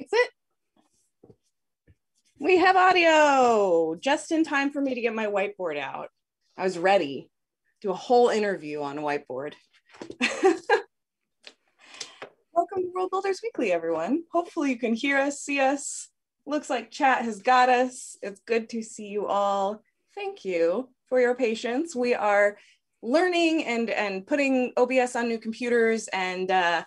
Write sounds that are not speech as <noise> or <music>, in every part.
Fix it. We have audio just in time for me to get my whiteboard out. I was ready. To do a whole interview on a whiteboard. <laughs> Welcome to World Builders Weekly, everyone. Hopefully, you can hear us, see us. Looks like chat has got us. It's good to see you all. Thank you for your patience. We are learning and and putting OBS on new computers and uh,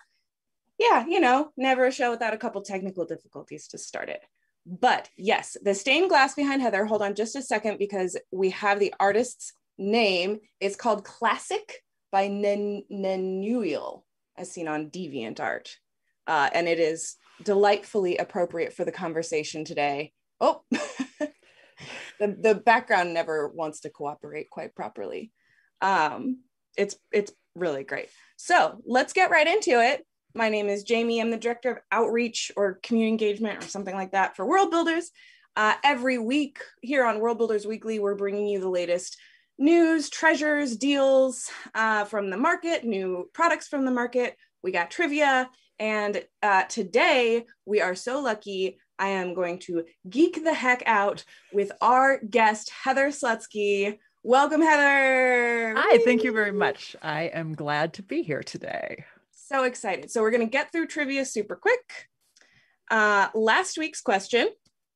yeah, you know, never a show without a couple technical difficulties to start it. But yes, the stained glass behind Heather, hold on just a second because we have the artist's name. It's called Classic by Nenuil, as seen on DeviantArt. Uh, and it is delightfully appropriate for the conversation today. Oh, <laughs> the, the background never wants to cooperate quite properly. Um, it's, it's really great. So let's get right into it. My name is Jamie. I'm the director of outreach or community engagement or something like that for World Builders. Uh, every week here on World Builders Weekly, we're bringing you the latest news, treasures, deals uh, from the market, new products from the market. We got trivia. And uh, today we are so lucky. I am going to geek the heck out with our guest, Heather Slutsky. Welcome, Heather. Hi, thank you very much. I am glad to be here today so excited. So we're going to get through trivia super quick. Uh, last week's question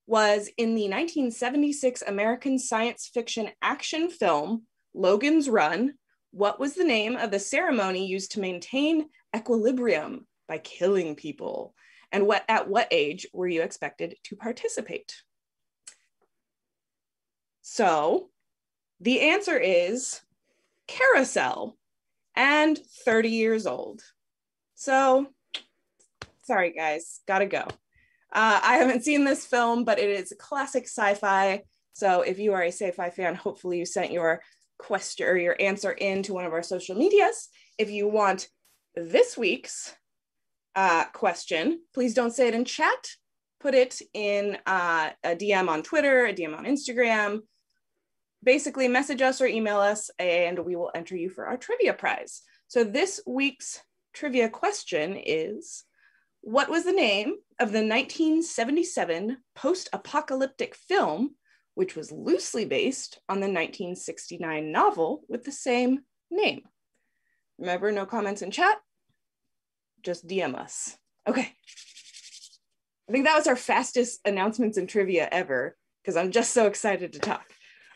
was in the 1976 American science fiction action film Logan's Run, what was the name of the ceremony used to maintain equilibrium by killing people? And what at what age were you expected to participate? So the answer is carousel and 30 years old. So, sorry guys, gotta go. Uh, I haven't seen this film, but it is a classic sci-fi. So if you are a sci-fi fan, hopefully you sent your question or your answer in to one of our social medias. If you want this week's uh, question, please don't say it in chat. Put it in uh, a DM on Twitter, a DM on Instagram. Basically, message us or email us, and we will enter you for our trivia prize. So this week's trivia question is What was the name of the 1977 post apocalyptic film, which was loosely based on the 1969 novel with the same name? Remember, no comments in chat, just DM us. Okay. I think that was our fastest announcements and trivia ever because I'm just so excited to talk.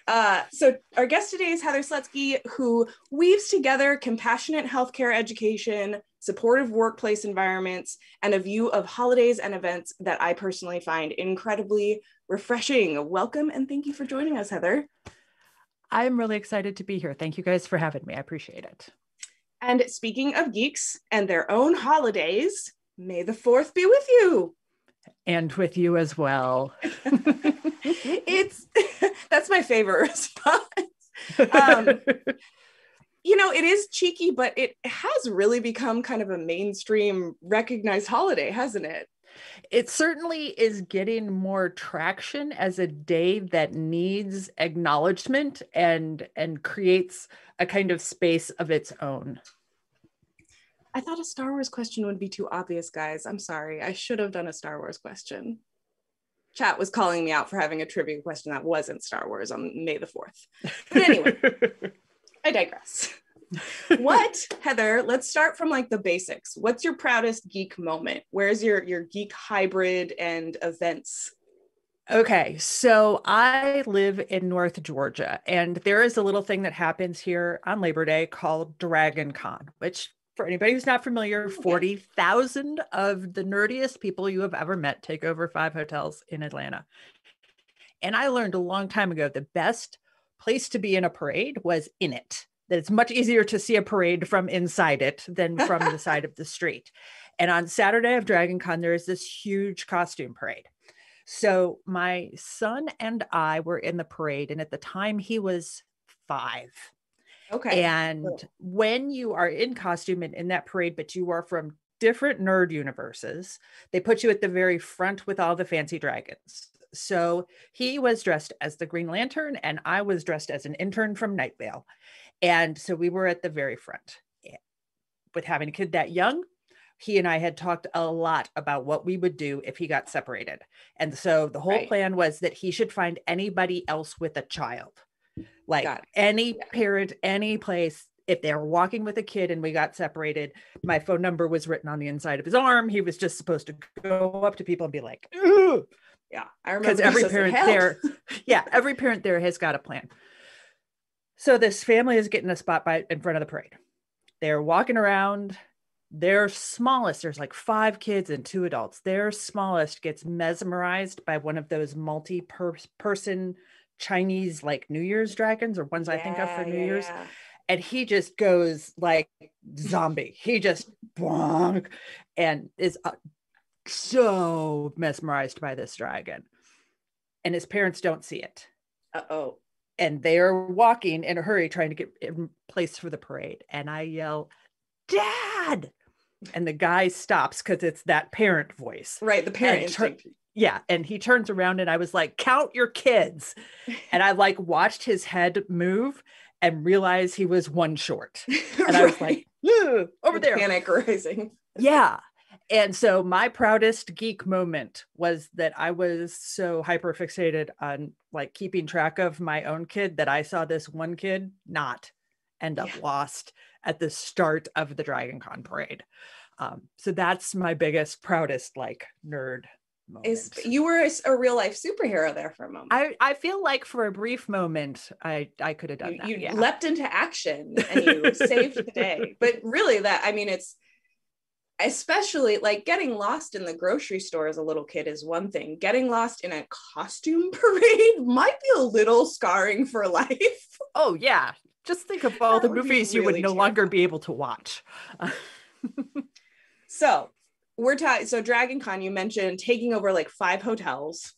Uh, so our guest today is Heather Slutsky, who weaves together compassionate healthcare education, supportive workplace environments, and a view of holidays and events that I personally find incredibly refreshing. Welcome and thank you for joining us, Heather. I'm really excited to be here. Thank you guys for having me. I appreciate it. And speaking of geeks and their own holidays, may the 4th be with you. And with you as well. <laughs> it's <laughs> that's my favorite <laughs> response. Um, you know, it is cheeky, but it has really become kind of a mainstream recognized holiday, hasn't it? It certainly is getting more traction as a day that needs acknowledgement and and creates a kind of space of its own. I thought a Star Wars question would be too obvious, guys. I'm sorry. I should have done a Star Wars question chat was calling me out for having a trivia question that wasn't Star Wars on May the 4th. But anyway, <laughs> I digress. what, Heather, let's start from like the basics. What's your proudest geek moment? Where's your your geek hybrid and events? Okay, so I live in North Georgia, and there is a little thing that happens here on Labor Day called Dragon Con, which for anybody who's not familiar, 40,000 of the nerdiest people you have ever met take over five hotels in Atlanta. And I learned a long time ago the best place to be in a parade was in it, that it's much easier to see a parade from inside it than from the <laughs> side of the street. And on Saturday of Dragon Con, there is this huge costume parade. So my son and I were in the parade, and at the time he was five. Okay. And cool. when you are in costume and in that parade, but you are from different nerd universes, they put you at the very front with all the fancy dragons. So he was dressed as the Green Lantern, and I was dressed as an intern from Night Vale. And so we were at the very front. Eh, with having a kid that young, he and I had talked a lot about what we would do if he got separated. And so the whole Right. plan was that he should find anybody else with a child, like any Yeah. parent, any place. If they were walking with a kid and we got separated, my phone number was written on the inside of his arm. He was just supposed to go up to people and be like, Yeah, I remember because every this as a parent there <laughs> yeah every parent there has got a plan. So this family is getting a spot by in front of the parade. They're walking around. Their smallest. There's like five kids and two adults. Their smallest gets mesmerized by one of those multi-person chinese like new year's dragons or ones i think of for new yeah, year's yeah. and he just goes like zombie. he just bonk and is uh, so mesmerized by this dragon. And his parents don't see it. Uh-oh. And they are walking in a hurry trying to get in place for the parade. And I yell, Dad! And the guy stops because it's that parent voice. Right, the parent tur-. Yeah. And he turns around and I was like, Count your kids. And I like watched his head move and realized he was one short. <laughs> And I was like, over The there. Panic rising. <laughs> Yeah. And so my proudest geek moment was that I was so hyper fixated on like keeping track of my own kid that I saw this one kid not end up Yeah. lost at the start of the Dragon Con parade. Um, so that's my biggest, proudest like nerd. Is you were a real life superhero there for a moment. I, I feel like for a brief moment I I could have done you, that. you yeah. leapt into action and you <laughs> saved the day. But really, that I mean, it's especially like getting lost in the grocery store as a little kid is one thing. Getting lost in a costume <laughs> parade might be a little scarring for life. oh yeah. Just think of all That the movies you would really no longer be able to watch. <laughs> So we're talking. So Dragon Con, you mentioned taking over like five hotels.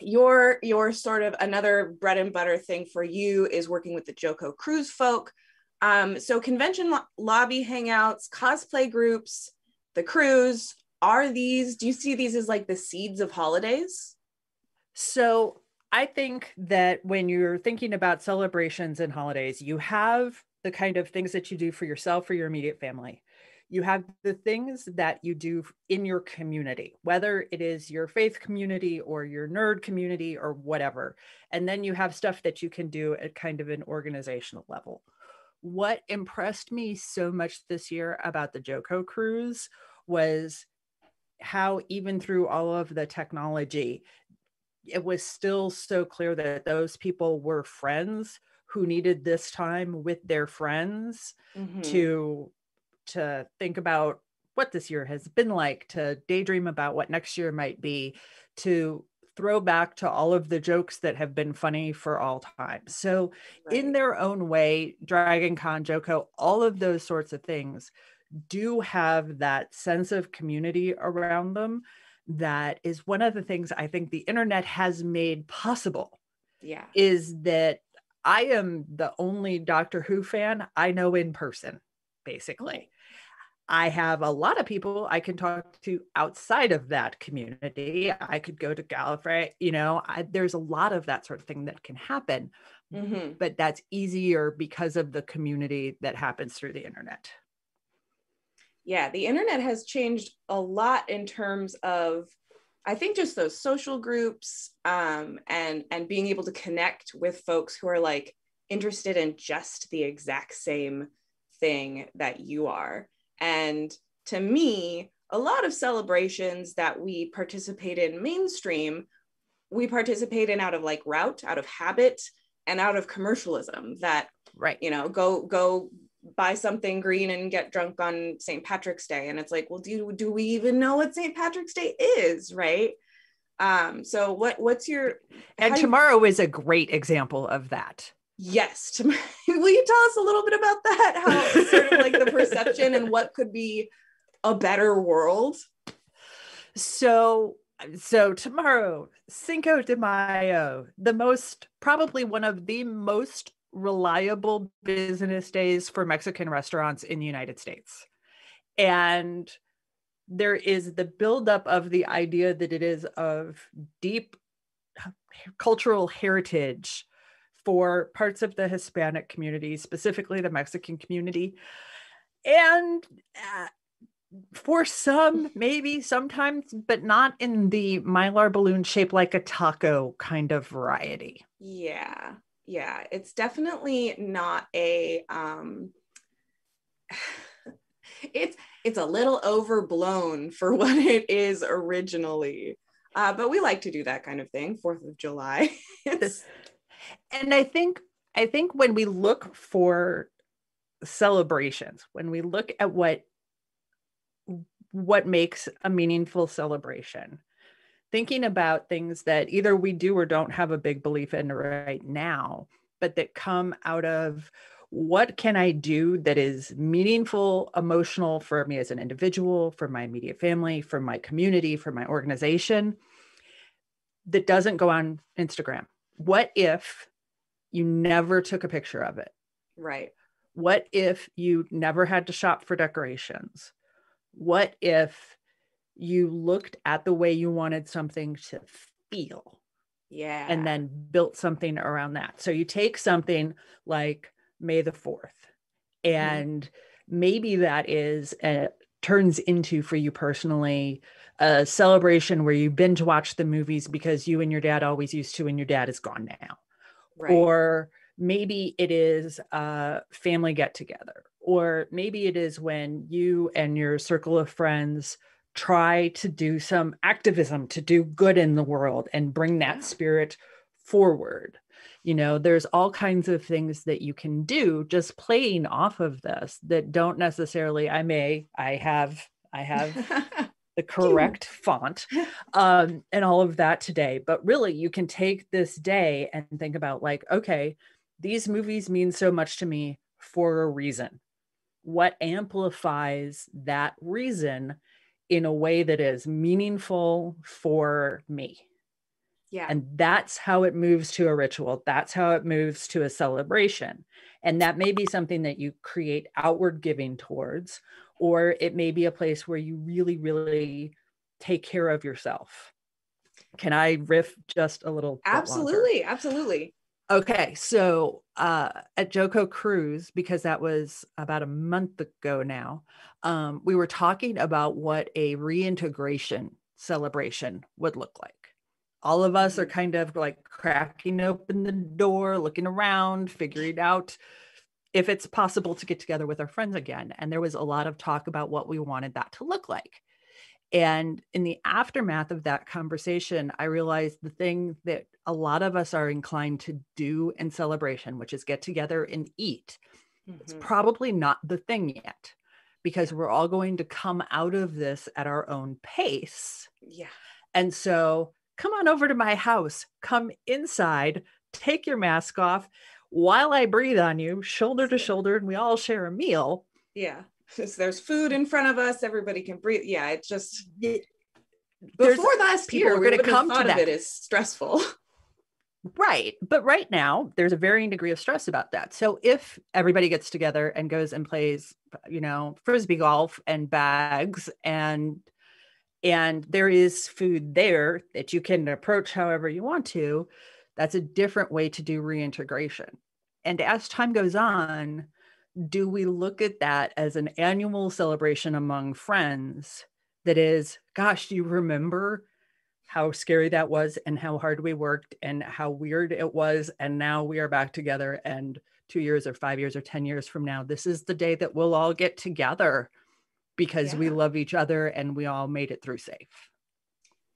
Your your sort of another bread and butter thing for you is working with the JoCo Cruise folk. Um, so convention lo- lobby hangouts, cosplay groups, the cruise. Are these? Do you see these as like the seeds of holidays? So I think that when you're thinking about celebrations and holidays, you have the kind of things that you do for yourself or your immediate family. You have the things that you do in your community, whether it is your faith community or your nerd community or whatever. And then you have stuff that you can do at kind of an organizational level. What impressed me so much this year about the JoCo cruise was how, even through all of the technology, it was still so clear that those people were friends who needed this time with their friends Mhm. to to think about what this year has been like to daydream about what next year might be to throw back to all of the jokes that have been funny for all time. So in their own way dragon con JoCo all of those sorts of things do have that sense of community around them that is one of the things i think the internet has made possible yeah. is that I am the only Doctor Who fan I know in person, basically. I have a lot of people I can talk to outside of that community. I could go to Gallifrey, you know, I, there's a lot of that sort of thing that can happen, Mhm. but that's easier because of the community that happens through the internet. yeah the internet has changed a lot in terms of i think just those social groups um, and and being able to connect with folks who are like interested in just the exact same thing that you are and to me a lot of celebrations that we participate in mainstream we participate in out of like route out of habit and out of commercialism that Right. you know go go buy something green and get drunk on st patrick's day and it's like well do, do we even know what st patrick's day is right um so what what's your And do you- tomorrow is a great example of that. Yes <laughs> to, will you tell us a little bit about that how sort of like the perception and what could be a better world So, so tomorrow, Cinco de Mayo, the most, probably one of the most reliable business days for Mexican restaurants in the United States. And there is the buildup of the idea that it is of deep cultural heritage for parts of the Hispanic community, specifically the Mexican community. And uh, for some, maybe sometimes, but not in the mylar balloon shaped like a taco kind of variety. Yeah. Yeah. It's definitely not a um <sighs> it's it's a little overblown for <laughs> what it is originally. Uh, but we like to do that kind of thing, Fourth of July. <laughs> and I think I think when we look for celebrations, when we look at what what makes a meaningful celebration, thinking about things that either we do or don't have a big belief in right now, but that come out of what can I do that is meaningful, emotional for me as an individual, for my immediate family, for my community, for my organization that doesn't go on Instagram? What if you never took a picture of it? Right. What if you never had to shop for decorations? What if you looked at the way you wanted something to feel? Yeah. And then built something around that. So you take something like May the 4th. Mm-hmm. And mm-hmm. maybe that is a, turns into for you personally a celebration where you binge watch the movies because you and your dad always used to and your dad is gone now. Right. Or maybe it is a family get together. Or maybe it is when you and your circle of friends try to do some activism to do good in the world and bring that yeah. spirit forward you know there's all kinds of things that you can do just playing off of this that don't necessarily i may i have i have <laughs> the correct font um, and all of that today. But really you can take this day and think about like okay these movies mean so much to me for a reason. What amplifies that reason in a way that is meaningful for me yeah. And that's how it moves to a ritual. That's how it moves to a celebration. And that may be something that you create outward giving towards, or it may be a place where you really, really take care of yourself. Can I riff just a little? Absolutely. Absolutely. Okay. So uh, at JoCo Cruise, because that was about a month ago now, um, we were talking about what a reintegration celebration would look like all of us are kind of like cracking open the door, looking around, figuring out if it's possible to get together with our friends again. And there was a lot of talk about what we wanted that to look like. And in the aftermath of that conversation, I realized the thing that a lot of us are inclined to do in celebration, which is get together and eat, mm-hmm. it's probably not the thing yet because we're all going to come out of this at our own pace. Yeah. And so come on over to my house, come inside, take your mask off while I breathe on you, shoulder to shoulder, and we all share a meal. Yeah. Because there's food in front of us, everybody can breathe. Yeah, it's just it, before last year, we're going to come to that. it is stressful. <laughs> Right. But right now, there's a varying degree of stress about that. So if everybody gets together and goes and plays, you know, frisbee golf and bags and and there is food there that you can approach however you want to that's a different way to do reintegration. And as time goes on do we look at that as an annual celebration among friends that is gosh do you remember how scary that was and how hard we worked and how weird it was and now we are back together and 2 years or 5 years or 10 years from now this is the day that we'll all get together because yeah. we love each other and we all made it through safe.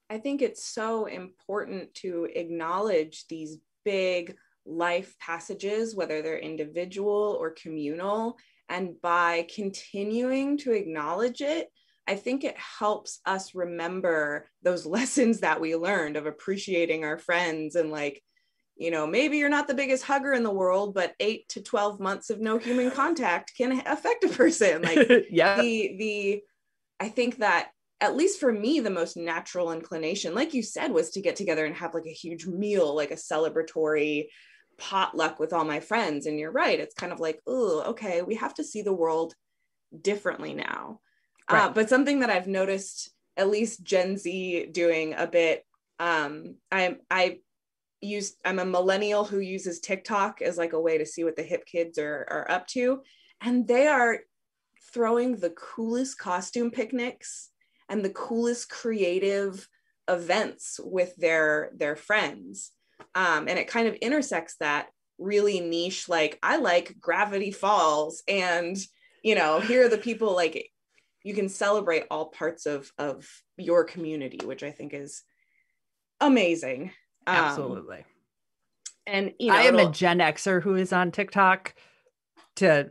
I think it's so important to acknowledge these big life passages, whether they're individual or communal. And by continuing to acknowledge it, I think it helps us remember those <laughs> lessons that we learned of appreciating our friends and like you know, maybe you're not the biggest hugger in the world, but eight to 12 months of no human contact can <laughs> affect a person. Like, <laughs> yeah, the, the, I think that at least for me, the most natural inclination, like you said, was to get together and have like a huge meal, like a celebratory potluck with all my friends. And you're right. It's kind of like, oh, okay, we have to see the world differently now. Uh, right. Uh, but something that I've noticed, at least Gen Z doing a bit, um, I, I use I'm a millennial who uses TikTok as like a way to see what the hip kids are are up to. And they are throwing the coolest costume picnics and the coolest creative events with their their friends. Um, and it kind of intersects that really niche like i like gravity falls and you know here are the people like you can celebrate all parts of of your community which i think is amazing um, absolutely and you know, i am a gen xer who is on tiktok to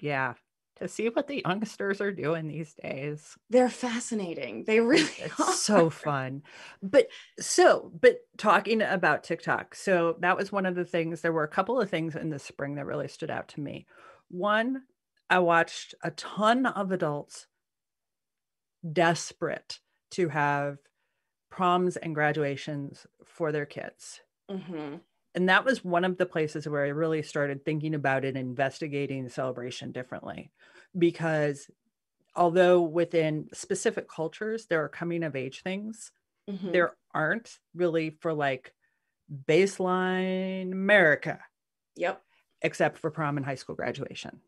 yeah to see what the youngsters are doing these days. They're fascinating. They really it's <laughs> are. so fun. But so, but talking about TikTok, so that was one of the things. There were a couple of things in the spring that really stood out to me. One, I watched a ton of adults desperate to have proms and graduations for their kids. Mm-hmm and that was one of the places where I really started thinking about it, investigating celebration differently. Because although within specific cultures there are coming of age things, mm-hmm. there aren't really for like baseline America. Yep. Except for prom and high school graduation.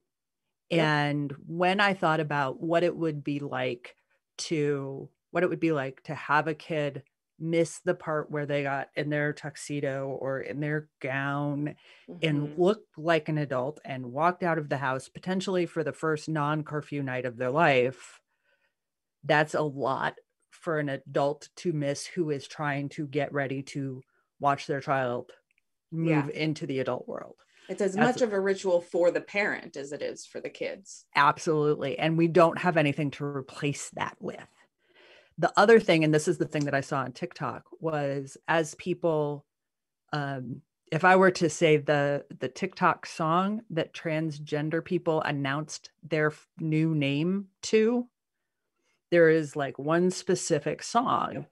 Yep. And when I thought about what it would be like to, what it would be like to have a kid miss the part where they got in their tuxedo or in their gown mm-hmm. and looked like an adult and walked out of the house potentially for the first non-curfew night of their life that's a lot for an adult to miss who is trying to get ready to watch their child move yeah. into the adult world it's as much of a ritual for the parent as it is for the kids absolutely and we don't have anything to replace that with the other thing, and this is the thing that I saw on TikTok, was as people, um, if I were to say the the TikTok song that transgender people announced their new name to, there is like one specific song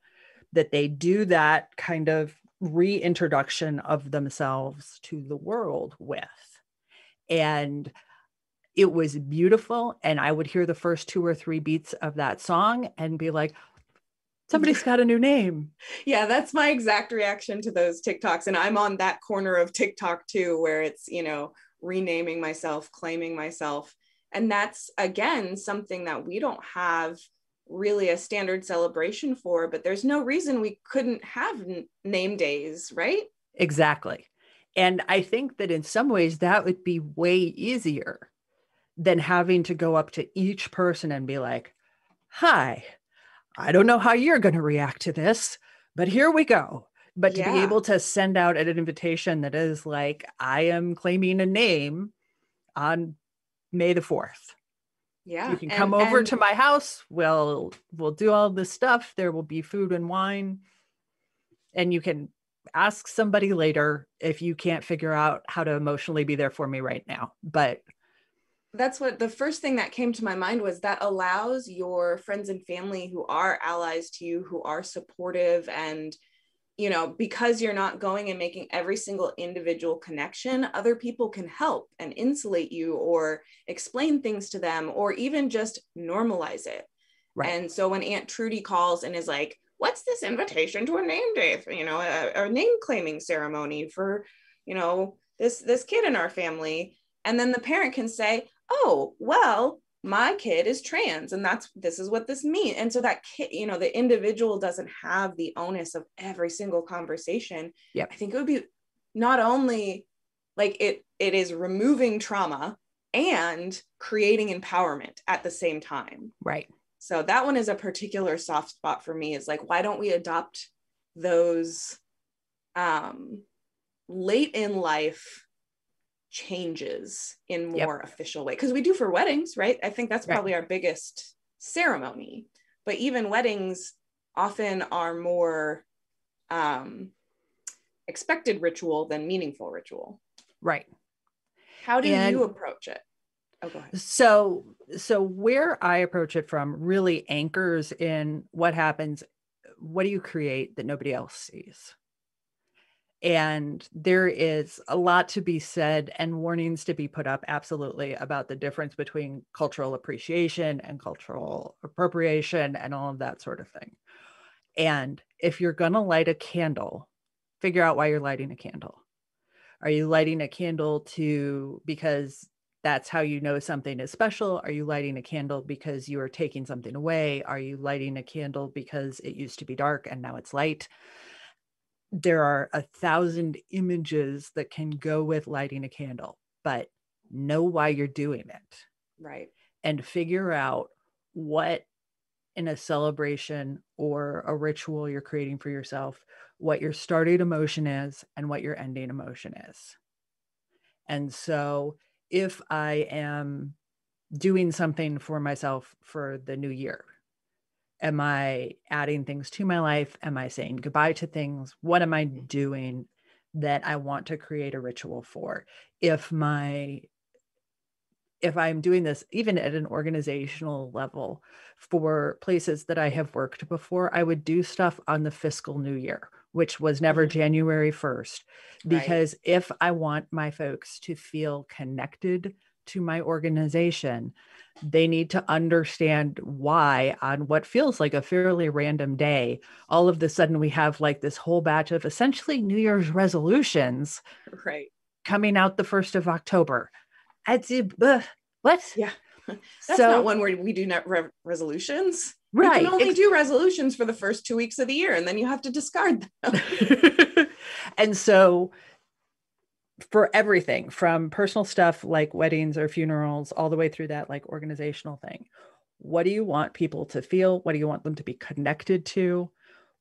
that they do that kind of reintroduction of themselves to the world with. And it was beautiful. And I would hear the first two or three beats of that song and be like, somebody's got a new name. <laughs> Yeah, that's my exact reaction to those TikToks. And I'm on that corner of TikTok too, where it's, you know, renaming myself, claiming myself. And that's again something that we don't have really a standard celebration for, but there's no reason we couldn't have name days, right? Exactly. And I think that in some ways that would be way easier than having to go up to each person and be like, Hi, I don't know how you're going to react to this, but here we go. But yeah. to be able to send out an invitation that is like, I am claiming a name on May the 4th. Yeah. You can come over and... to my house. We'll we'll do all this stuff. There will be food and wine. And you can ask somebody later if you can't figure out how to emotionally be there for me right now. But that's what the first thing that came to my mind was that allows your friends and family who are allies to you who are supportive and you know because you're not going and making every single individual connection other people can help and insulate you or explain things to them or even just normalize it. Right. And so when aunt trudy calls and is like what's this invitation to a name day for, you know a, a name claiming ceremony for you know this this kid in our family? And then the parent can say oh, well, my kid is trans and that's this is what this means and so that kid you know the individual doesn't have the onus of every single conversation. Yeah i think it would be not only like it it is removing trauma and creating empowerment at the same time. Right. So that one is a particular soft spot for me is like why don't we adopt those um late in life changes in more yep. official way because we do for weddings right i think that's probably right. our biggest ceremony but even weddings often are more um, expected ritual than meaningful ritual right how do and you approach it oh, go ahead. so so where i approach it from really anchors in what happens what do you create that nobody else sees and there is a lot to be said and warnings to be put up, absolutely, about the difference between cultural appreciation and cultural appropriation and all of that sort of thing. And if you're going to light a candle, figure out why you're lighting a candle. Are you lighting a candle to because that's how you know something is special. Are you lighting a candle because you are taking something away? Are you lighting a candle because it used to be dark and now it's light? There are a thousand images that can go with lighting a candle, but know why you're doing it. Right. And figure out what in a celebration or a ritual you're creating for yourself, what your starting emotion is and what your ending emotion is. And so if I am doing something for myself for the new year, am I adding things to my life? Am I saying goodbye to things? What am I doing that I want to create a ritual for? If my if I'm doing this even at an organizational level for places that I have worked before, I would do stuff on the fiscal new year, which was never mm-hmm. January 1st. Because right. if I want my folks to feel connected to my organization, they need to understand why, on what feels like a fairly random day, all of the sudden we have like this whole batch of essentially New Year's resolutions. Right. Coming out the 1st of October I uh, what? Yeah. <laughs> That's so, not one where we do net re- resolutions. Right. You can only it's, do resolutions for the first two weeks of the year and then you have to discard them. <laughs> and so for everything from personal stuff like weddings or funerals all the way through that like organizational thing what do you want people to feel what do you want them to be connected to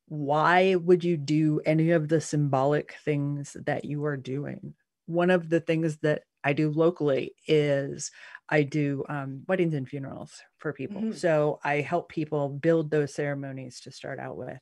why would you do any of the symbolic things that you are doing one of the things that I do locally is I do um, weddings and funerals for people. Mm-hmm. So I help people build those ceremonies to start out with.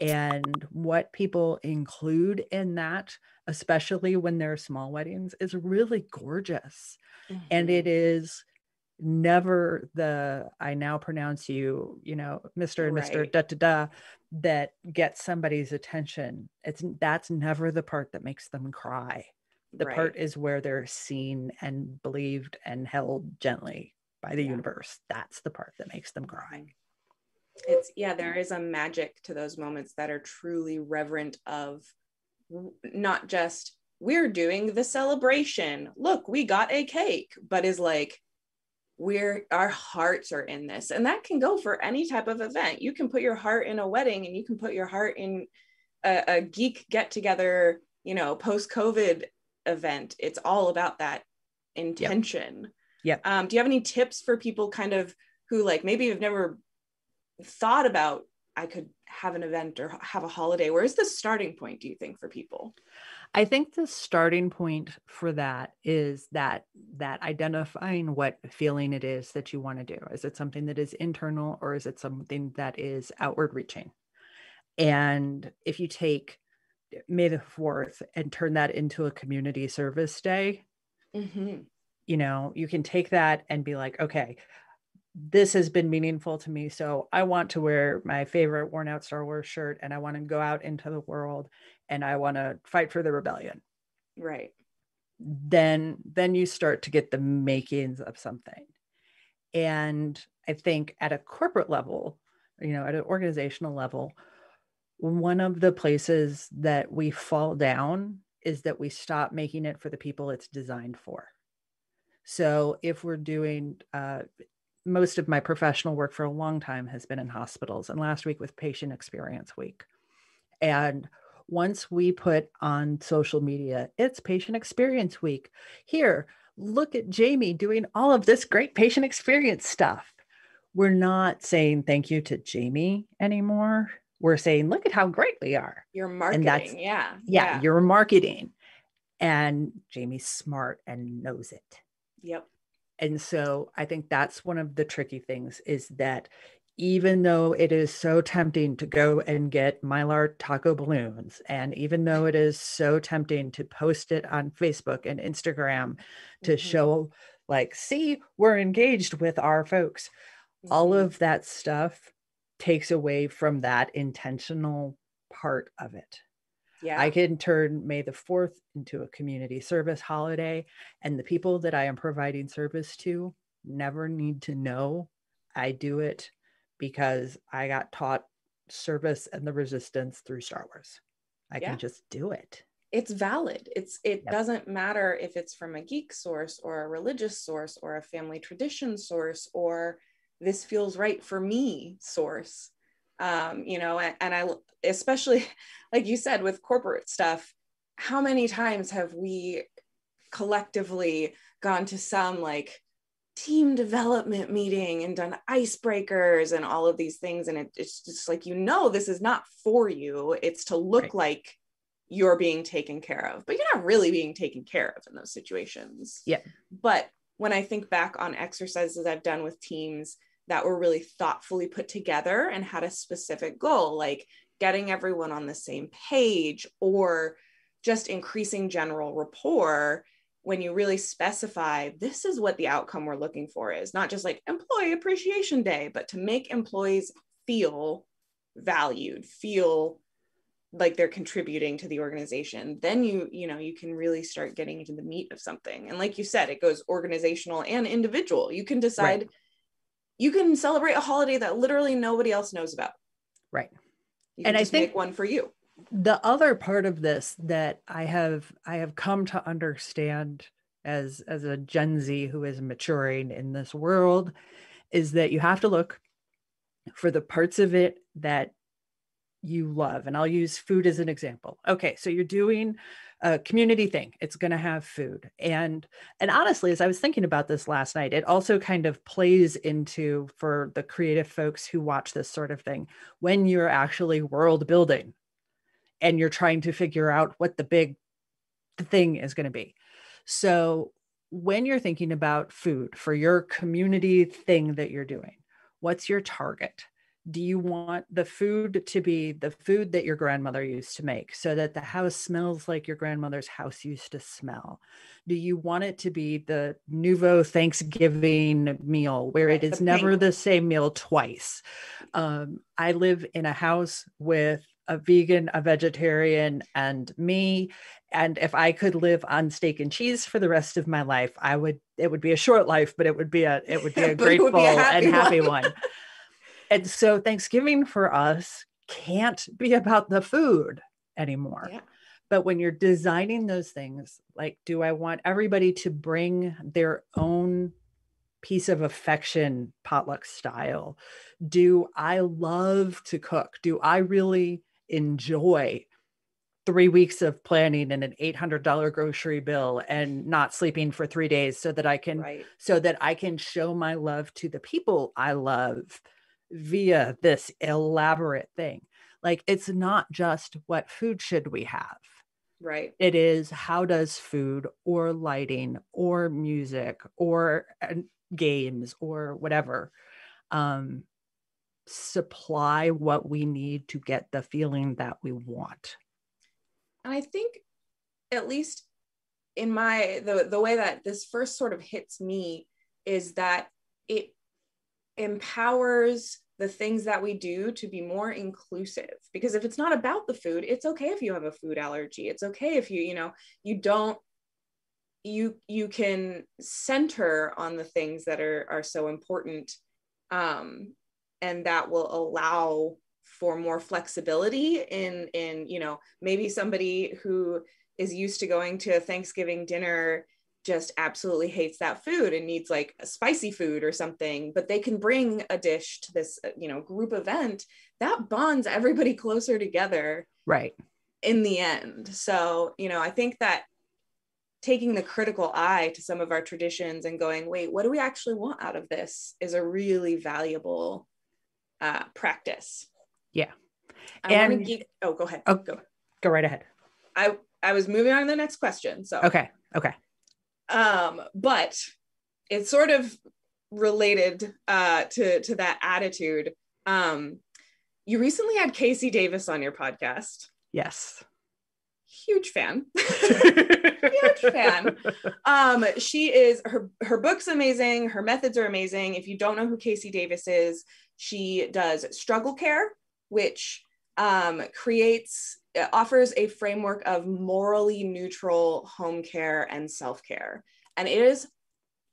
And what people include in that, especially when they're small weddings, is really gorgeous. Mm-hmm. And it mm-hmm. never the I now pronounce you, you know, Mr. and right. Mr. da da da that gets somebody's attention. It's that's never the part that makes them cry the right. part is where they're seen and believed and held gently by the yeah. universe that's the part that makes them cry mm-hmm. It's yeah there is a magic to those moments that are truly reverent of not just we're doing the celebration. Look we got a cake but is like we're our hearts are in this. And that can go for any type of event. You can put your heart in a wedding and you can put your heart in a, a geek get together you know post covid event. It's all about that intention. Yeah yep. um, do you have any tips for people kind of who like maybe have never thought about i could have an event or have a holiday where's the starting point do you think for people? I think the starting point for that is that that identifying what feeling it is that you want to do. Is it something that is internal or is it something that is outward reaching? And if you take May the 4th and turn that into a community service day, mm-hmm. you know, you can take that and be like, okay, this has been meaningful to me. So I want to wear my favorite worn out Star Wars shirt and I want to go out into the world and I want to fight for the rebellion. Right. Then then you start to get the makings of something. And I think at a corporate level, you know, at an organizational level, one of the places that we fall down is that we stop making it for the people it's designed for. So if we're doing, uh, most of my professional work for a long time has been in hospitals, and last week with Patient Experience Week. And once we put on social media, it's Patient Experience Week. Here, look at Jamie doing all of this great patient experience stuff. We're not saying thank you to Jamie anymore we're saying, look at how great we are. You're marketing. And that's, yeah, yeah. Yeah. You're marketing. And Jamie's smart and knows it. Yep. And so I think that's one of the tricky things is that even though it is so tempting to go and get mylar taco balloons, and even though it is so tempting to post it on Facebook and Instagram to mm-hmm. show, like, see, we're engaged with our folks, mm-hmm. all of that stuff takes away from that intentional part of it. Yeah. I can turn May the 4th into a community service holiday, and the people that I am providing service to never need to know I do it because I got taught service and the resistance through Star Wars. I yeah. can just do it. it's valid it's it Yep. doesn't matter if it's from a geek source or a religious source or a family tradition source or this feels right for me source um you know and, and i especially <laughs> like you said with corporate stuff how many times have we collectively gone to some like team development meeting and done icebreakers and all of these things and it, it's just like you know this is not for you it's to look Right. like you're being taken care of but you're not really being taken care of in those situations Yeah. but when i think back on exercises i've done with teams that were really thoughtfully put together and had a specific goal like getting everyone on the same page or just increasing general rapport when you really specify this is what the outcome we're looking for is. Not just like employee appreciation day but to make employees feel valued feel like they're contributing to the organization. Then you you know you can really start getting into the meat of something. And like you said it goes organizational and individual. You can decide you can celebrate a holiday that literally nobody else knows about Right. you can And I think- make one for you the other part of this that I have I have come to understand as as a Gen Z who is maturing in this world is that you have to look for the parts of it that you love and I'll use food as an example. Okay, so you're doing a community thing. It's going to have food. And and honestly as I was thinking about this last night, it also kind of plays into for the creative folks who watch this sort of thing when you're actually world building and you're trying to figure out what the big thing is going to be. So, when you're thinking about food for your community thing that you're doing, what's your target? Do you want the food to be the food that your grandmother used to make so that the house smells like your grandmother's house used to smell? Do you want it to be the nouveau Thanksgiving meal where it is never the same meal twice? Um, I live in a house with a vegan, a vegetarian, and me. And if I could live on steak and cheese for the rest of my life, I would. It would be a short life, but it would be a it would be a <laughs> grateful be a happy and happy one. one. <laughs> and so Thanksgiving for us can't be about the food anymore. Yeah. But when you're designing those things, like, do I want everybody to bring their own piece of affection potluck style? Do I love to cook? Do I really enjoy three weeks of planning and an $800 grocery bill and not sleeping for three days so that I can right so that I can show my love to the people I love via this elaborate thing. Like it's not just what food should we have. right It is how does food or lighting or music or games or whatever um, supply what we need to get the feeling that we want. And I think, at least in my the the way that this first sort of hits me is that it empowers the things that we do to be more inclusive. Because if it's not about the food it's okay if you have a food allergy. It's okay if you you know you don't you you can center on the things that are are so important um and that will allow for more flexibility in in you know maybe somebody who is used to going to a thanksgiving dinner just absolutely hates that food and needs like a spicy food or something but they can bring a dish to this uh, you know group event that bonds everybody <laughs> closer together Right. in the end so you know i think that taking the critical eye to some of our traditions and going wait what do we actually want out of this is a really valuable uh, practice Yeah. I And- oh go ahead Oh, go Go right ahead. i i was moving on to the next question so Okay. Okay. Um but it's sort of related uh to to that attitude. Um you recently had KC Davis on your podcast. Yes. huge fan. <laughs> Huge fan. <laughs> Um she is her her book's amazing. Her methods are amazing. If you don't know who KC Davis is she does struggle care which um creates uh, offers a framework of morally neutral home care and self-care and it is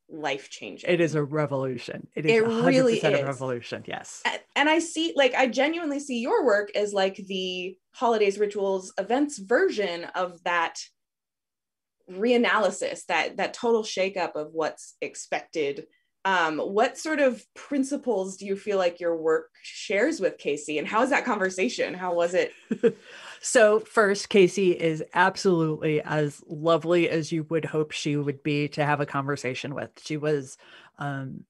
life changing. It is a revolution. It is It 100% really a revolution. Yes. A- and I see, like, I genuinely see your work as like the holidays, rituals, events version of that reanalysis, that that total shakeup of what's expected. Um, what sort of principles do you feel like your work shares with KC, and how is that conversation? How was it? <laughs> So, first, KC is absolutely as lovely as you would hope she would be to have a conversation with. She was, um,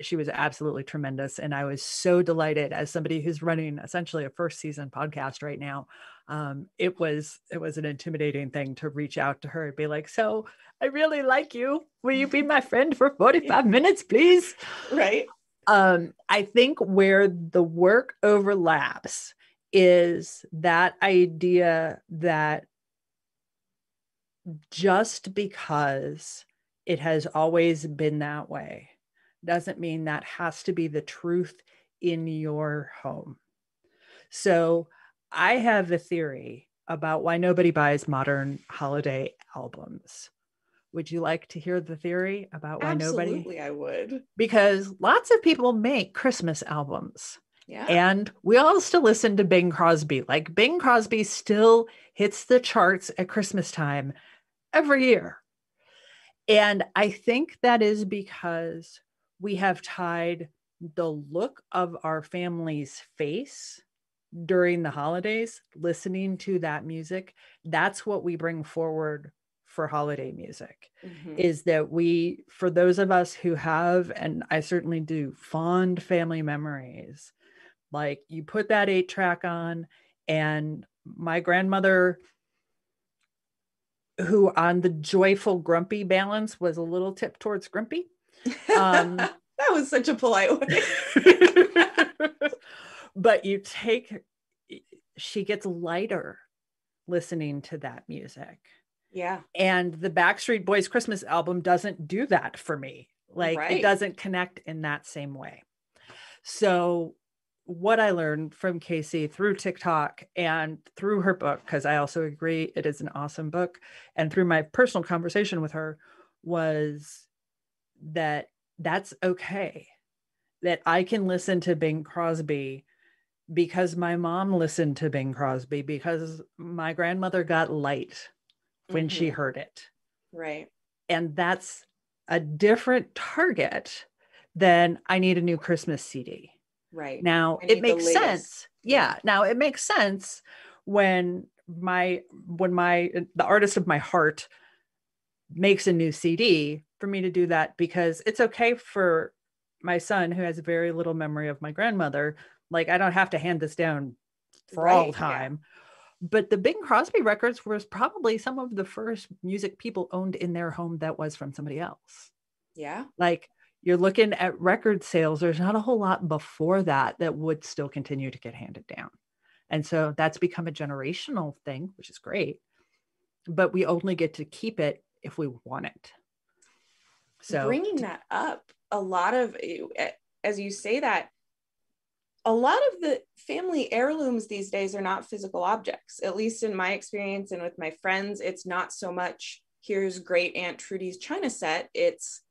she was absolutely tremendous, and I was so delighted as somebody who's running essentially a first season podcast right now. Um, it was it was an intimidating thing to reach out to her and be like, "So, I really like you. Will you be my friend for forty five minutes, please?" Right? um, I think where the work overlaps is that idea that just because it has always been that way doesn't mean that has to be the truth in your home. So I have a theory about why nobody buys modern holiday albums. Would you like to hear the theory about why nobody? Absolutely, I would. because lots of people make Christmas albums Yeah. and we all still listen to Bing Crosby. Like Bing Crosby still hits the charts at Christmas time every year. And I think that is because we have tied the look of our family's face during the holidays, listening to that music. That's what we bring forward for holiday music Mhm. is that we, for those of us who have, and I certainly do, fond family memories, like you put that eight track on, and my grandmother, who on the joyful grumpy balance was a little tip towards grumpy. Um, <laughs> that was such a polite way. <laughs> but you take, she gets lighter listening to that music. Yeah. and the backstreet boys christmas album doesn't do that for me like Right. it doesn't connect in that same way so what i learned from KC through tiktok and through her book because i also agree it is an awesome book and through my personal conversation with her was that that's okay that i can listen to bing crosby because my mom listened to bing crosby because my grandmother got light when she Mhm. heard it. Right. And that's a different target than I need a new Christmas CD. Right. Now it makes sense. Yeah. Now it makes sense when my when my the artist of my heart makes a new CD for me to do that because it's okay for my son who has very little memory of my grandmother. Like I don't have to hand this down for all Right, yeah. time. But the Bing Crosby records was probably some of the first music people owned in their home that was from somebody else. Yeah. Like you're looking at record sales, there's not a whole lot before that that would still continue to get handed down. And so that's become a generational thing, which is great. But we only get to keep it if we want it. So bringing that up a lot of eh, as you say that a lot of the family heirlooms these days are not physical objects at least in my experience and with my friends it's not so much here's great aunt trudy's china set it's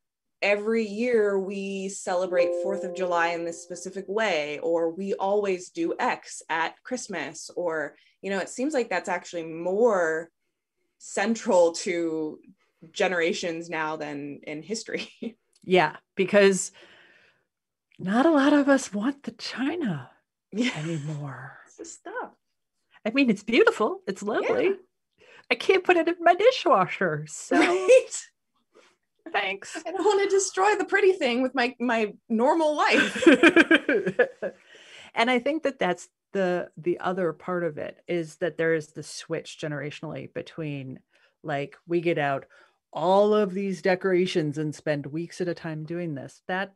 every year we celebrate fourth of july in this specific way or we always do x at christmas or you know it seems like that's actually more central to generations now than in history <laughs> yeah, because not a lot of us want the China yeah anymore. <laughs> It's the stuff. I mean, it's beautiful, it's lovely. Yeah. I can't put it in my dishwasher. So Right? thanks. I don't want to destroy the pretty thing with my my normal life. <laughs> and I think that that's the the other part of it is that there is the switch generationally between like we get out all of these decorations and spend weeks at a time doing this. That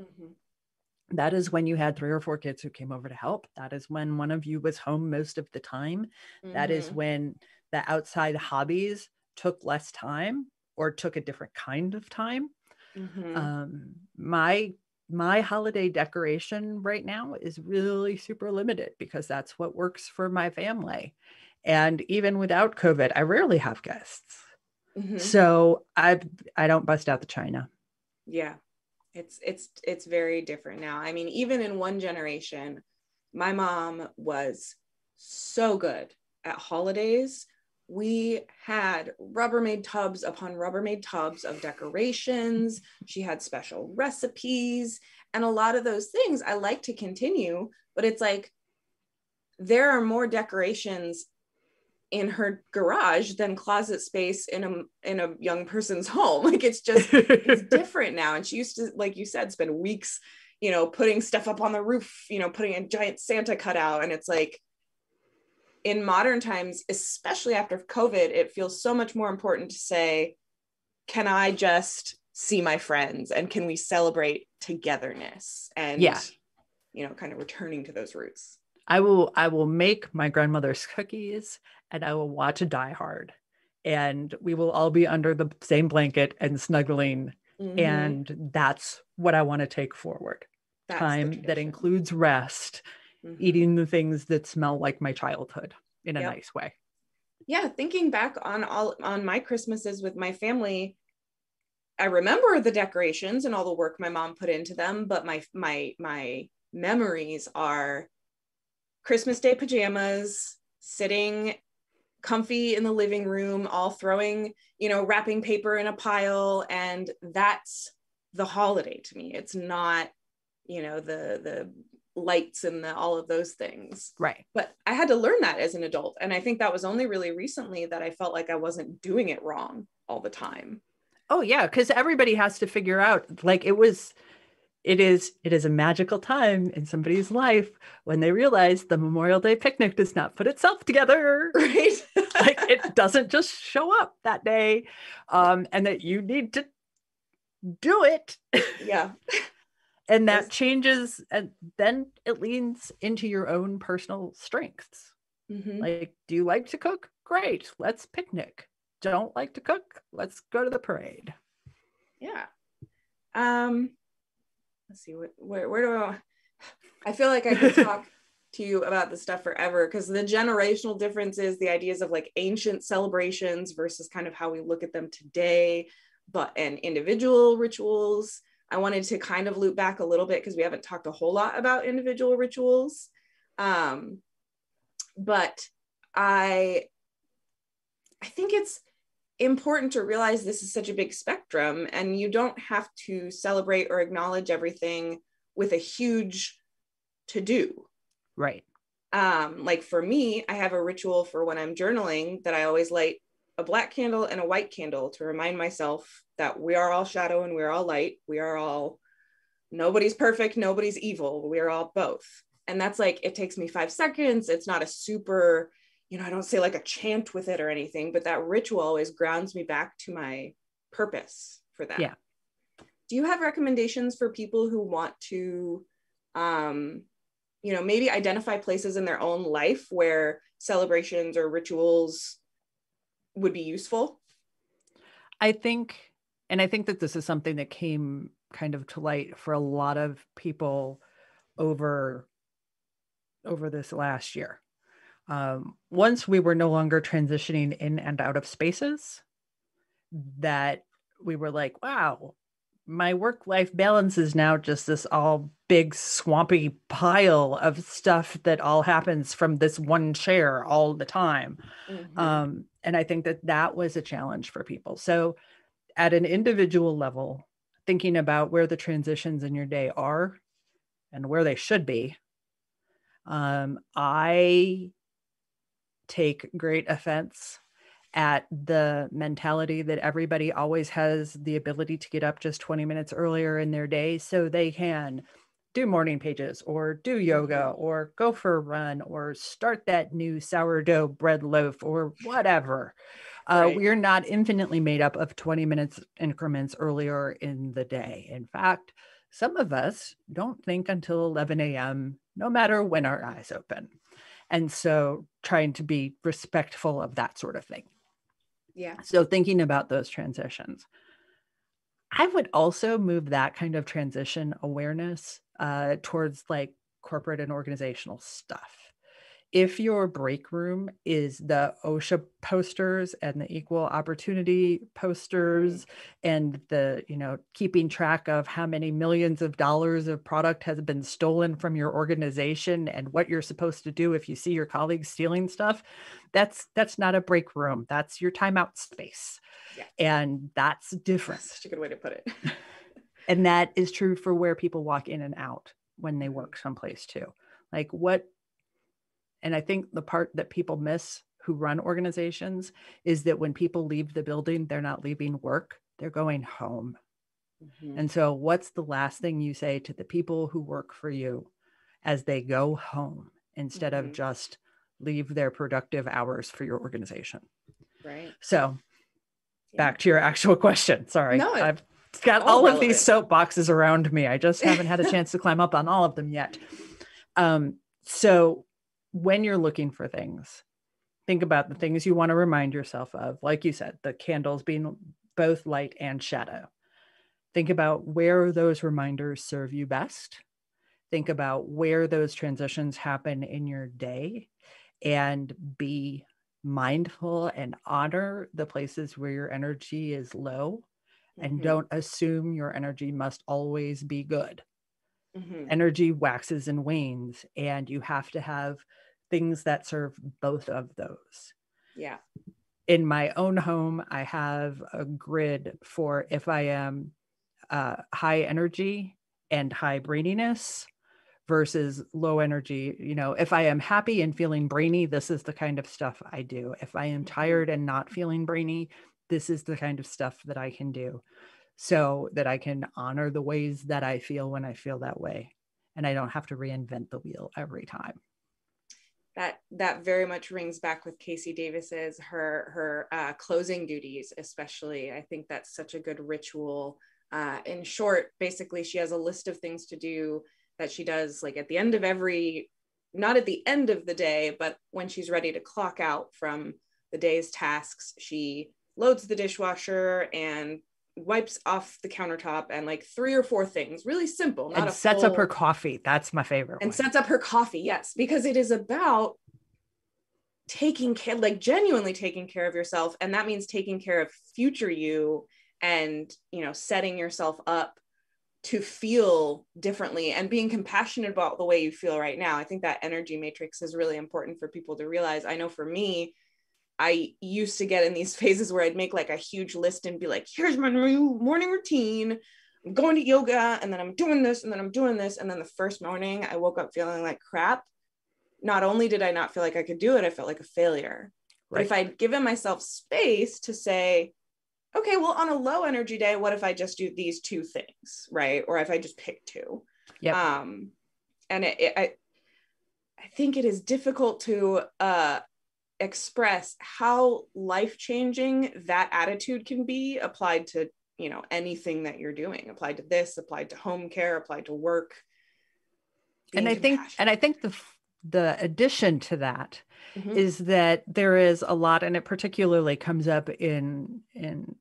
that is when you had three or four kids who came over to help. That is when one of you was home most of the time. That is Mhm. when the outside hobbies took less time or took a different kind of time. Mhm. Um, my my holiday decoration right now is really super limited because that's what works for my family. And even without COVID, I rarely have guests. Mhm. So I I don't bust out the china. yeah. it's it's it's very different now i mean even in one generation my mom was so good at holidays we had rubbermaid tubs upon rubbermaid tubs of decorations she had special recipes and a lot of those things i like to continue but it's like there are more decorations in her garage than closet space in a in a young person's <laughs> home. Like it's just it's <laughs> different now. And she used to like you said spend weeks you know putting stuff up on the roof you know putting a giant santa cutout. And it's like in modern times especially after covid it feels so much more important to say can i just see my friends? And can we celebrate togetherness? And Yeah. you know kind of returning to those roots I will I will make my grandmother's cookies and I will watch a Die Hard. And we will all be under the same blanket and snuggling. Mhm. And that's what I want to take forward. That's Time that includes rest, Mhm. eating the things that smell like my childhood in a Yep. nice way. yeah thinking back on all on my christmases with my family i remember the decorations and all the work my mom put into them but my my my memories are christmas day pajamas sitting comfy in the living room all throwing you know wrapping paper in a pile and that's the holiday to me it's not you know the the lights and the all of those things Right. but I had to learn that as an adult. And I think that was only really recently that I felt like I wasn't doing it wrong all the time. Oh yeah, because everybody has to figure out like it was it is it is a magical time in somebody's life when they realize the Memorial Day picnic does not put itself together. <laughs> Right. like it <laughs> doesn't just show up that day um and that you need to do it yeah. <laughs> and that Yes. changes and then it leans into your own personal strengths Mhm. like do you like to cook great let's picnic don't like to cook let's go to the parade Yeah. Um, let's see what where where do I <sighs> I feel like I could talk <laughs> to you about this stuff forever because the generational differences, the ideas of like ancient celebrations versus kind of how we look at them today, but and individual rituals. I wanted to kind of loop back a little bit because we haven't talked a whole lot about individual rituals. Um, but I I think it's important to realize this is such a big spectrum and you don't have to celebrate or acknowledge everything with a huge to do right. Um like for me i have a ritual for when i'm journaling that i always light a black candle and a white candle to remind myself that we are all shadow and we're all light. We are all nobody's perfect nobody's evil. We are all both. And that's like it takes me five seconds. It's not a super you know i don't say like a chant with it or anything but that ritual always grounds me back to my purpose for that Yeah. do you have recommendations for people who want to um you know maybe identify places in their own life where celebrations or rituals would be useful I think, and I think that this is something that came kind of to light for a lot of people over over this last year. Um, once we were no longer transitioning in and out of spaces, that we were like, wow, my work life balance is now just this all big swampy pile of stuff that all happens from this one chair all the time. Mhm. Um, and I think that that was a challenge for people. So, at an individual level, thinking about where the transitions in your day are and where they should be, um, I take great offense at the mentality that everybody always has the ability to get up just 20 minutes earlier in their day so they can do morning pages or do yoga or go for a run or start that new sourdough bread loaf or whatever. Uh, we are not infinitely made up of 20 minutes increments earlier in the day. In fact, some of us don't think until 11 a.m., no matter when our eyes open. And so trying to be respectful of that sort of thing. yeah So thinking about those transitions. I would also move that kind of transition awareness uh, towards like corporate and organizational stuff. If your break room is the OSHA posters and the equal opportunity mm-hmm. posters and the, you know, keeping track of how many millions of dollars of product has been stolen from your organization and what you're supposed to do if you see your colleagues stealing stuff, that's that's not a break room. That's your timeout space. Yeah. And that's different. That's such a good way to put it. <laughs> and that is true for where people walk in and out when they work someplace too. Like what and I think the part that people miss who run organizations is that when people leave the building, they're not leaving work, they're going home. Mm-hmm. And so, what's the last thing you say to the people who work for you as they go home instead mm-hmm. of just leave their productive hours for your organization? Right. So, yeah. back to your actual question. Sorry. No, I've got all, all of these soapboxes around me. I just haven't had a <laughs> chance to climb up on all of them yet. Um, so, when you're looking for things, think about the things you want to remind yourself of. Like you said, the candles being both light and shadow. Think about where those reminders serve you best. Think about where those transitions happen in your day and be mindful and honor the places where your energy is low and mm-hmm. don't assume your energy must always be good. Mm-hmm. Energy waxes and wanes, and you have to have things that serve both of those. Yeah. In my own home, I have a grid for if I am uh, high energy and high braininess versus low energy. You know, if I am happy and feeling brainy, this is the kind of stuff I do. If I am mm-hmm. tired and not feeling brainy, this is the kind of stuff that I can do so that I can honor the ways that I feel when I feel that way. And I don't have to reinvent the wheel every time that that very much rings back with KC Davis's her her uh, closing duties, especially. I think that's such a good ritual. Uh, in short, basically, she has a list of things to do that she does like at the end of every, not at the end of the day, but when she's ready to clock out from the day's tasks, she loads the dishwasher and wipes off the countertop and like three or four things really simple not and sets full... up her coffee. That's my favorite and one. sets up her coffee yes because it is about taking care like genuinely taking care of yourself and that means taking care of future you and you know setting yourself up to feel differently and being compassionate about the way you feel right now. I think that energy matrix is really important for people to realize. I know for me I used to get in these <laughs> phases where I'd make like a huge list and be like, here's my new morning routine. I'm going to yoga and then I'm doing this and then I'm doing this. And then the first morning I woke up feeling like crap. Not only did I not feel like I could do it, I felt like a failure. Right. But if I'd given myself space to say, okay, well, on a low energy day, what if I just do these two things, right? Or if I just pick two? Yeah. Um, and it, it, I, I think it is difficult to uh, express how life changing that attitude can be applied to you know anything that you're doing applied to this applied to home care applied to work and i think and i think the the addition to that mm-hmm. is that there is a lot and it particularly comes up in in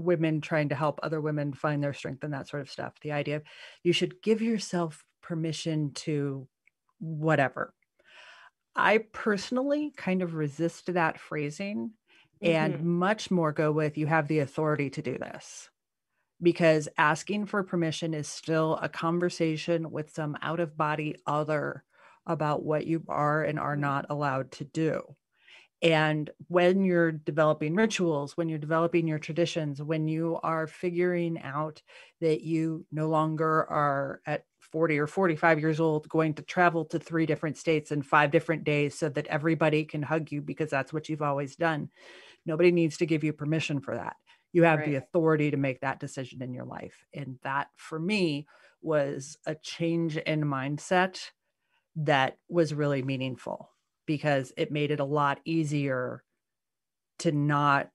women trying to help other women find their strength and that sort of stuff. The idea of you should give yourself permission to whatever I personally kind of resist that phrasing mm-hmm. and much more go with you have the authority to do this because asking for permission is still a conversation with some out of body other about what you are and are mm-hmm. not allowed to do. And when you're developing rituals, when you're developing your traditions, when you are figuring out that you no longer are at 40 or 45 years old going to travel to three different states in five different days so that everybody can hug you because that's what you've always done. Nobody needs to give you permission for that. You have right. the authority to make that decision in your life. And that for me was a change in mindset that was really meaningful because it made it a lot easier to not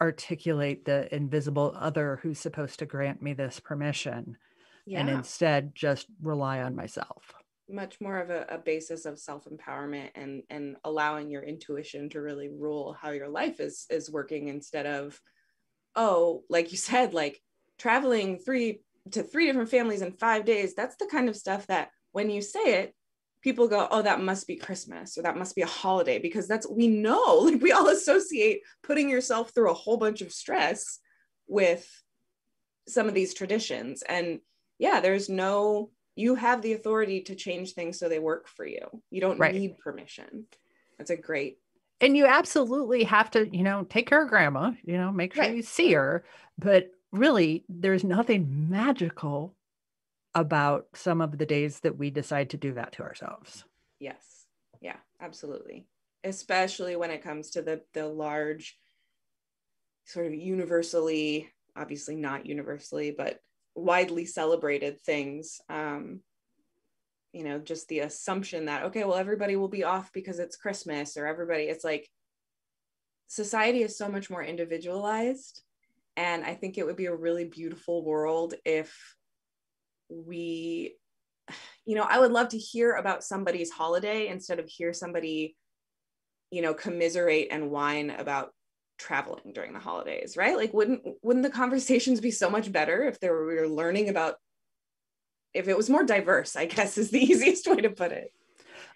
articulate the invisible other who's supposed to grant me this permission yeah. and instead just rely on myself much more of a, a basis of self-empowerment and and allowing your intuition to really rule how your life is is working instead of oh like you <laughs> said like traveling three to three different families in five days that's the kind of stuff that when you say it people go, oh, that must be Christmas or that must be a holiday because that's, we know, <laughs> like we all associate putting yourself through a whole bunch of stress with some of these traditions. And yeah, there's no, you have the authority to change things so they work for you. You don't right. need permission. That's a great. And you absolutely have to, you know, take care of grandma, you know, make sure right. you see her. But really, there's nothing magical about some of the days that we decide to do that to ourselves. Yes. Yeah, absolutely. Especially when it comes to the the large sort of universally, obviously not universally, but widely celebrated things. Um, you know, just the assumption that okay, well everybody will be off because it's Christmas or everybody it's like society is so much more individualized and I think it would be a really beautiful world if we you know i would love to hear about somebody's holiday instead of hear somebody you know commiserate and whine about traveling during the holidays right? Like wouldn't wouldn't the conversations be so much better if there were we were learning about if it was more diverse i guess is the <laughs> easiest way to put it.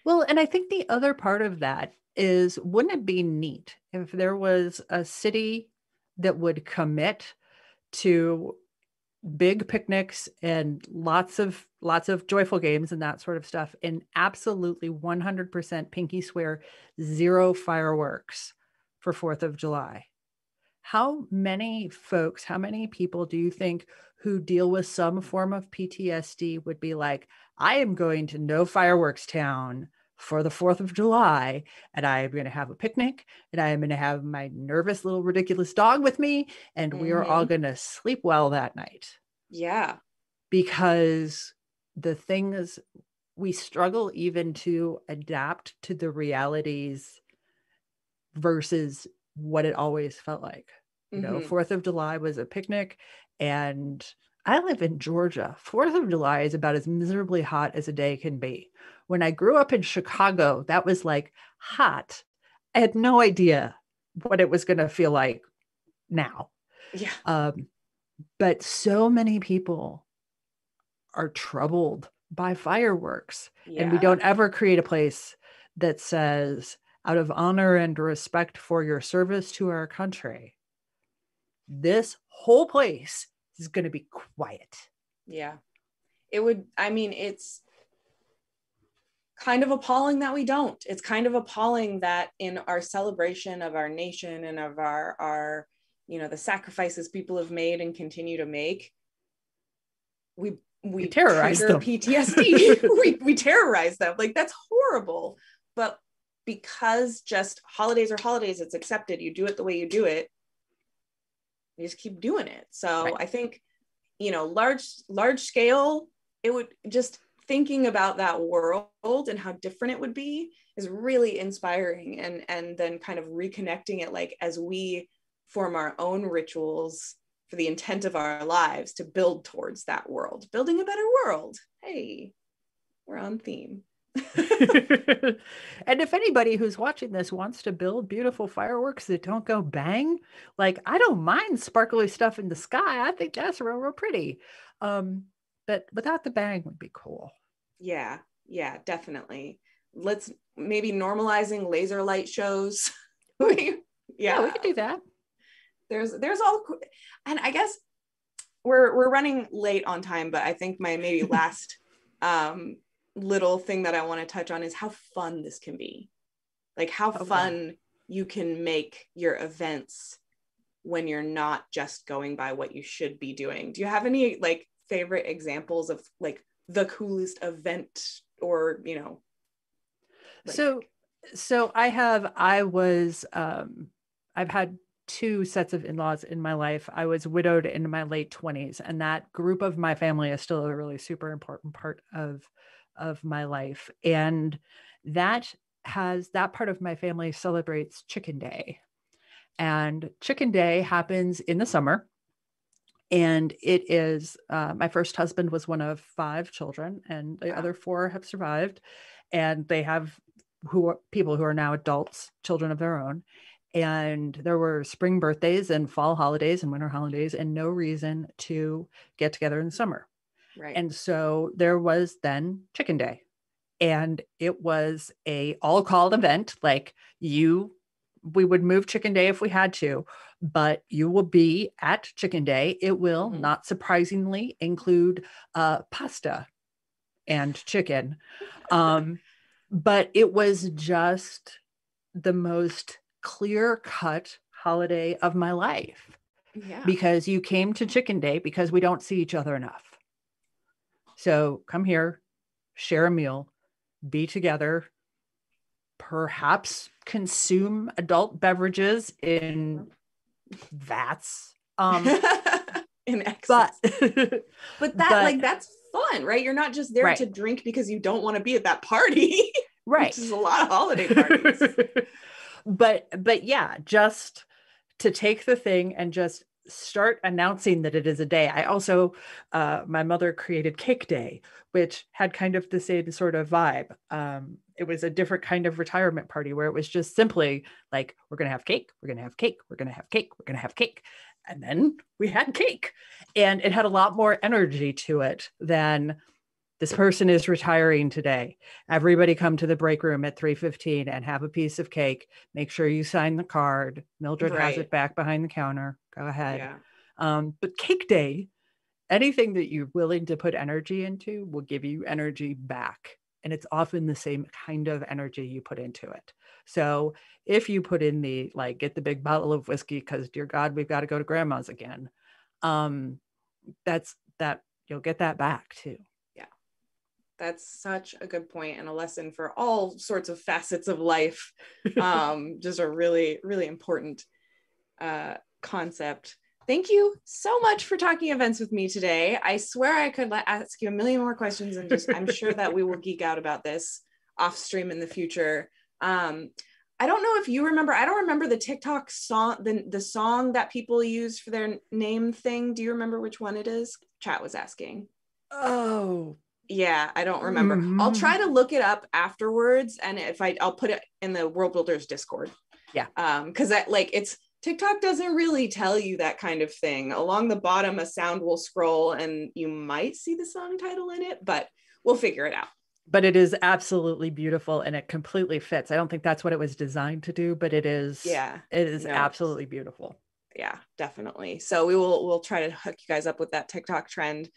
Well and i think the other part of that is wouldn't it be neat if there was a city that would commit to big picnics and lots of lots of joyful games and that sort of stuff and absolutely 100% pinky swear zero fireworks for 4th of July. How many folks, how many people do you think who deal with some form of PTSD would be like, I am going to no fireworks town for the 4th of July and I am going to have a picnic and I am going to have my nervous little ridiculous dog with me and mm-hmm. we are all mm-hmm. going to sleep well that night. Yeah. Because the things we struggle even to adapt to the realities versus what it always felt like. You know, 4th mm-hmm. of July was a picnic and I live in Georgia. 4th of July is about as miserably hot as a day can be. When I grew up in Chicago, that was like hot. I had no idea what it was going to feel like now. Yeah. Um, but so many people are troubled by fireworks. Yeah. And we don't ever create a place that says, out of honor and respect for your service to our country, this whole place is going to be quiet. Yeah. It would, I mean, it's, kind of appalling that we don't. It's kind of appalling that in our celebration of our nation and of our our you know the sacrifices people have made and continue to make, we we, we terrorize them. PTSD. <laughs> we we terrorize them. Like that's horrible. But because just holidays are holidays, it's accepted. You do it the way you do it. You just keep doing it. So right. I think, you know, large large scale, it would just thinking about that world and how different it would be is really inspiring and and then kind of reconnecting it like as we form our own rituals for the intent of our lives to build towards that world building a better world hey we're on theme <laughs> and if anybody who's watching this wants to build beautiful fireworks that don't go bang, like I don't mind sparkly stuff in the sky. I think that's real, real pretty. Um, but without the bang would be cool. Yeah, yeah, definitely. Let's maybe normalizing laser light shows. <laughs> yeah. yeah, we could do that. There's there's all and I guess we're we're running late on time, but I think my maybe <laughs> last um little thing that I want to touch on is how fun this can be. Like how okay. fun you can make your events when you're not just going by what you should be doing. Do you have any like favorite examples of like the coolest event or you know like... so so i have i was um i've had two sets of in-laws in my life. I was widowed in my late 20s and that group of my family is still a really super important part of of my life. And that has that part of my family celebrates chicken day. And chicken day happens in the summer and it is uh, my first husband was one of five children and the wow. other four have survived and they have who are people who are now adults children of their own and there were spring birthdays and fall holidays and winter holidays and no reason to get together in the summer right and so there was then chicken day and it was a all called event like you we would move chicken day if we had to but you will be at chicken day it will Mhm. not surprisingly include uh, pasta and chicken um, but it was just the most clear cut holiday of my life Yeah. because you came to chicken day because we don't see each other enough so come here share a meal be together perhaps consume adult beverages in vats um <laughs> In excess. but <laughs> But that But- like that's fun, right? You're not just there Right. to drink because you don't want to be at that party. <laughs> right Which is a lot of holiday parties. but but yeah just to take the thing and just start announcing that it is a day i also uh, my mother created cake day which had kind of the same sort of vibe um, it was a different kind of retirement party where it was just simply like we're going to have cake we're going to have cake we're going to have cake we're going to have cake. And then we had cake. And it had a lot more energy to it than this person is retiring today. Everybody come to the break room at 3.15 and have a piece of cake. Make sure you sign the card. Mildred has it back behind the counter. Go ahead. Yeah. um, but cake day anything that you're willing to put energy into will give you energy back and it's often the same kind of energy you put into it so if you put in the like get the big bottle of whiskey because dear god we've got to go to grandma's again um that's that you'll get that back too Yeah, That's such a good point and a lesson for all sorts of facets of life. <laughs> Um, just a really, really important uh, concept. Thank you so much for talking events with me today. I swear I could let, ask you a million more questions and just I'm sure that we will <laughs> geek out about this off stream in the future. Um, I don't know if you remember. I don't remember the TikTok song, the the song that people use for their name thing. Do you remember which one it is? Chat was asking. oh Yeah, I don't remember. I'll try to look it up afterwards, and if I, I'll put it in the World Builders Discord. Yeah. Um, because that like it's TikTok doesn't really tell you that kind of thing. Along the bottom, a sound will scroll, and you might see the song title in it, but we'll figure it out. but it is absolutely beautiful and it completely fits. I don't think that's what it was designed to do but it is Yeah. it is No, absolutely beautiful. Yeah definitely. So we will we'll try to hook you guys up with that tiktok trend.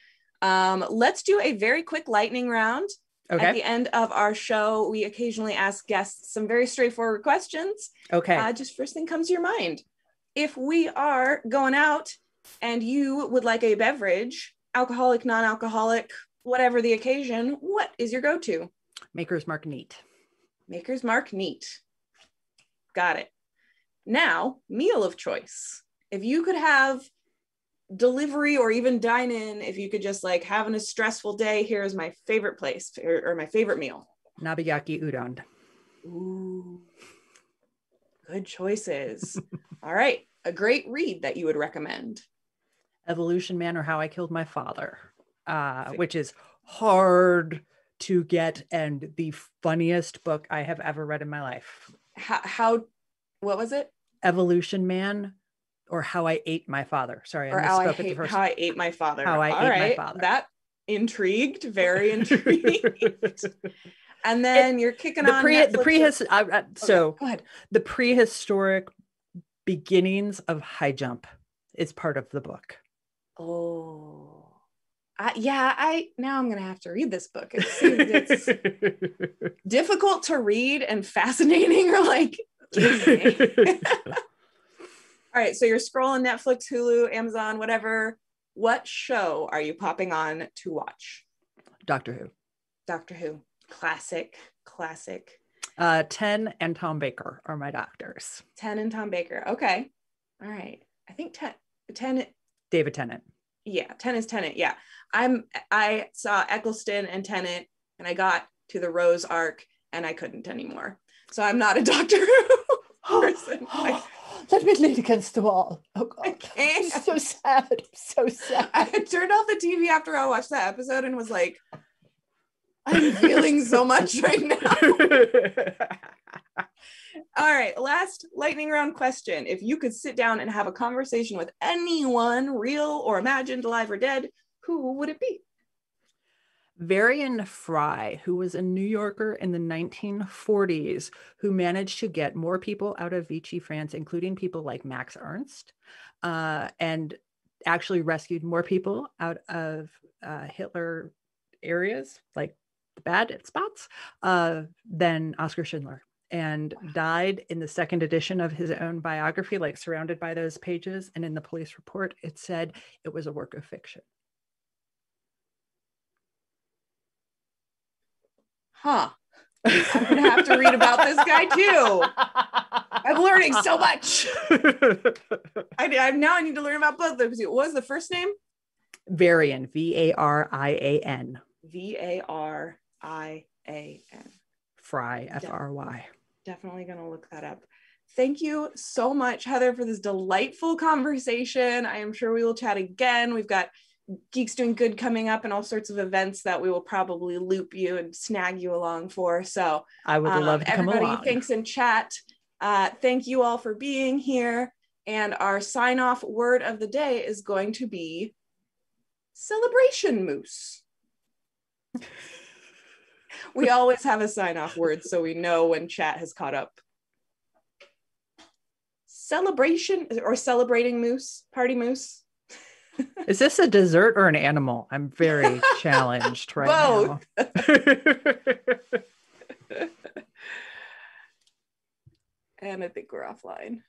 Um let's do a very quick lightning round. Okay. at the end of our show we occasionally ask guests some very straightforward questions. Okay. Uh, just first thing comes to your mind if we are going out and you would like a beverage alcoholic non-alcoholic whatever the occasion what is your go-to? Maker's mark neat. Maker's mark neat. Got it. Now meal of choice. If you could have delivery or even dine in if you could just like having a stressful day here's my favorite place or, or my favorite meal. Nabeyaki udon. Ooh, good choices. All right. A great read that you would recommend. Evolution man or how i killed my father uh, which is hard to get and the funniest book i have ever read in my life. How, how what was it? Evolution man or how i ate my father. Sorry or i how I, misspoke at the hate, first how I ate my father. How I All Ate My Father. That intrigued, very <laughs> intrigued. <laughs> and then you're kicking the on pre the Netflix or- prehis I, I, Okay, so go ahead. the prehistoric beginnings of high jump is part of the book Oh, I, yeah. I now I'm gonna have to read this book. It seems it's <laughs> difficult to read and fascinating, <laughs> or like. <laughs> All right, so you're scrolling Netflix, Hulu, Amazon, whatever. What show are you popping on to watch? doctor who Doctor Who, classic, classic. uh 10 and tom baker are my doctors 10 and Tom Baker. Okay. All right. I think 10, 10 david tennant yeah, 10 is Tennant. Yeah. I'm I saw Eccleston and Tennant and I got to the Rose arc and I couldn't anymore. So I'm not a Doctor Who <laughs> person. I, let me lean against the wall oh I god can't. <laughs> so sad so sad I turned off the TV after I watched that episode and was like, I'm feeling so much <laughs> right now. <laughs> All right, last lightning round question. If you could sit down and have a conversation with anyone, real or imagined, alive or dead, who would it be? Varian Fry, who was a New Yorker in the 1940s, who managed to get more people out of Vichy, France, including people like Max Ernst, uh, and actually rescued more people out of uh, Hitler areas, like the at spots, uh, than Oskar Schindler and died in the second edition of his own biography, like surrounded by those pages. And in the police report, it said it was a work of fiction. Huh. I'm gonna have to read about this guy too. I'm learning so much. <laughs> I, I now I need to learn about both of them. What was the first name? Varian, V A R I A N. V A R I A N. Fry, F R Y. Definitely going to look that up. Thank you so much, Heather, for this delightful conversation. I am sure we will chat again. We've got Geeks Doing Good coming up and all sorts of events that we will probably loop you and snag you along for. So I would um, love to come everybody, along. Thanks in chat. Uh, thank you all for being here. And our sign off word of the day is going to be celebration moose. <laughs> <laughs> we always have a sign off word so we know when chat has caught up. Celebration or celebrating moose, party moose. <laughs> Is this a dessert or an animal? I'm very <laughs> challenged right now. and I think we're offline.